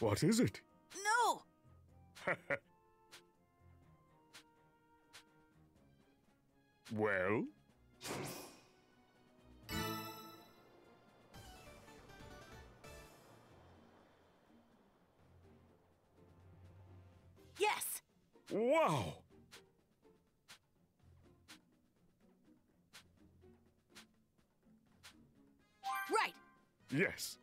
What is it? No! Well? Yes! Wow! Right! Yes.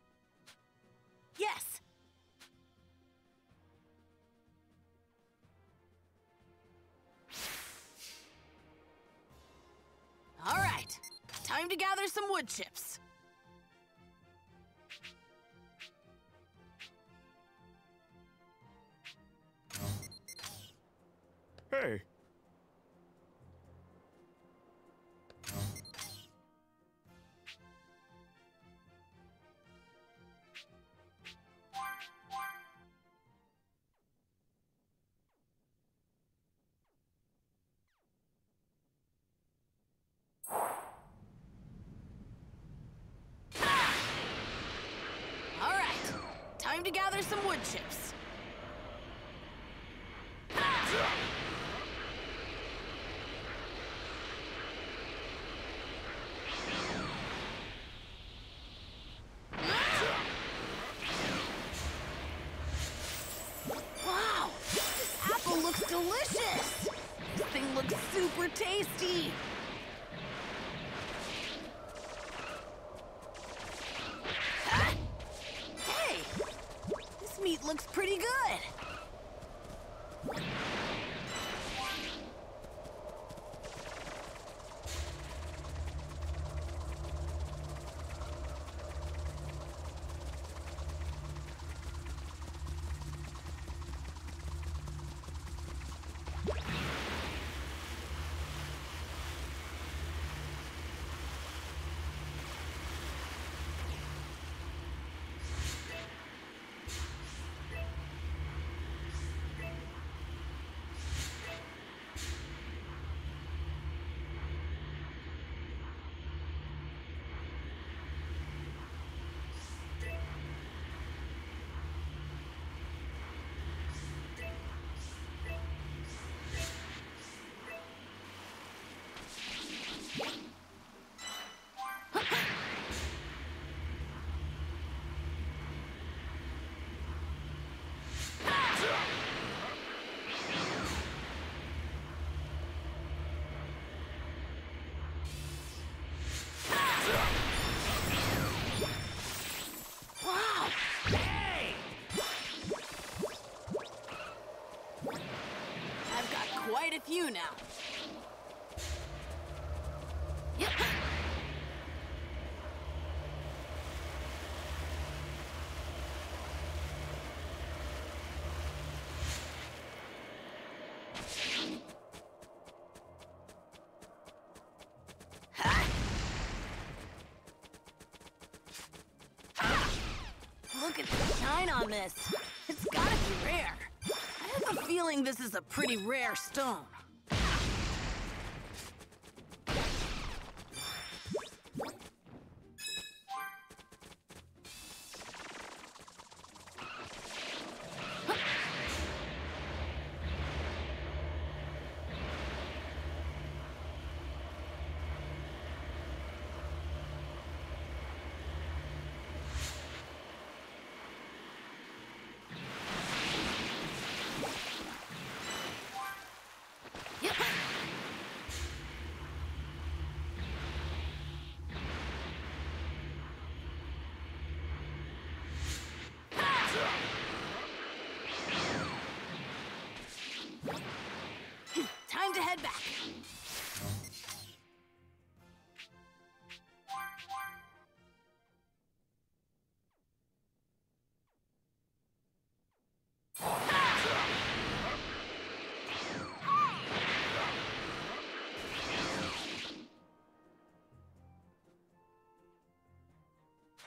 Time to gather some wood chips. Hey. Time to gather some wood chips. Wow, this apple looks delicious. This thing looks super tasty. Looks pretty good. Now. Yep. Ha! Look at the shine on this. It's gotta be rare. I have a feeling this is a pretty rare stone. head back.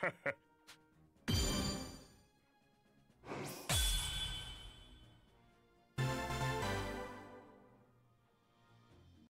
Ha ha.